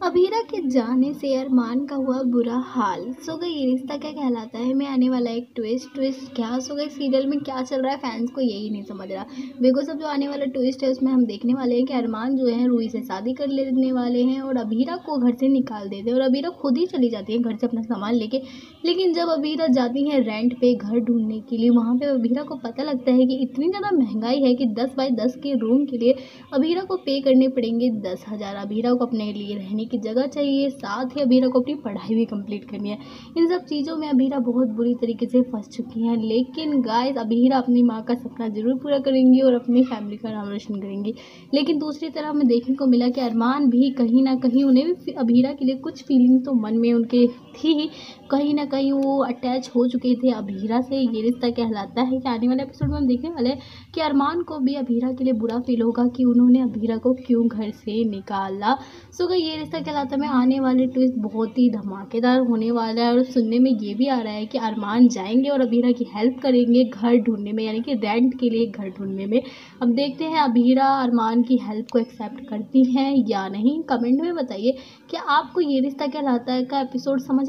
अभीरा के जाने से अरमान का हुआ बुरा हाल। सो गई ये रिश्ता क्या कहलाता है? मैं आने वाला एक ट्विस्ट ट्विस्ट क्या? सो गई सीरियल में क्या चल रहा है? फैंस को यही नहीं समझ रहा। बिकॉज़ अब जो आने वाला ट्विस्ट है, उसमें हम देखने वाले हैं कि अरमान जो है रूही से शादी कर लेने वाले हैं और अबीरा को घर से निकाल देते हैं और अबीरा खुद ही चली जाती है घर से अपना सामान लेके। लेकिन जब अबीरा जाती है रेंट पे घर ढूँढने के लिए, वहाँ पर अबीरा को पता लगता है कि इतनी ज़्यादा महँगाई है कि दस बाई दस के रूम के लिए अबीरा को पे करने पड़ेंगे दस हज़ार। अभीरा को अपने लिए रहने की जगह चाहिए, साथ ही अभीरा को अपनी पढ़ाई भी कंप्लीट करनी है। इन सब चीज़ों में अभीरा बहुत बुरी तरीके से फंस चुकी हैं। लेकिन गाइस अभीरा अपनी माँ का सपना ज़रूर पूरा करेंगी और अपनी फैमिली का नाम रोशन करेंगी। लेकिन दूसरी तरफ़ हमें देखने को मिला कि अरमान भी कहीं ना कहीं उन्हें भी अभीरा के लिए कुछ फीलिंग तो मन में उनके थी कहीं ना कहीं वो अटैच हो चुके थे अभीरा से। ये रिश्ता कहलाता है कि आने वाले एपिसोड में हम देखने वाले कि अरमान को भी अभीरा के लिए बुरा फील होगा कि उन्होंने अभीरा को क्यों घर से निकाला। सो ये रिश्ता कहलाता में आने वाले ट्विस्ट बहुत ही धमाकेदार होने वाला है और सुनने में ये भी आ रहा है कि अरमान जाएँगे और अबीरा की हेल्प करेंगे घर ढूँढने में, यानी कि रेंट के लिए घर ढूँढने में। अब देखते हैं अबीरा अरमान की हेल्प को एक्सेप्ट करती हैं या नहीं। कमेंट में बताइए कि आपको ये रिश्ता कहलाता है? का एपिसोड समझ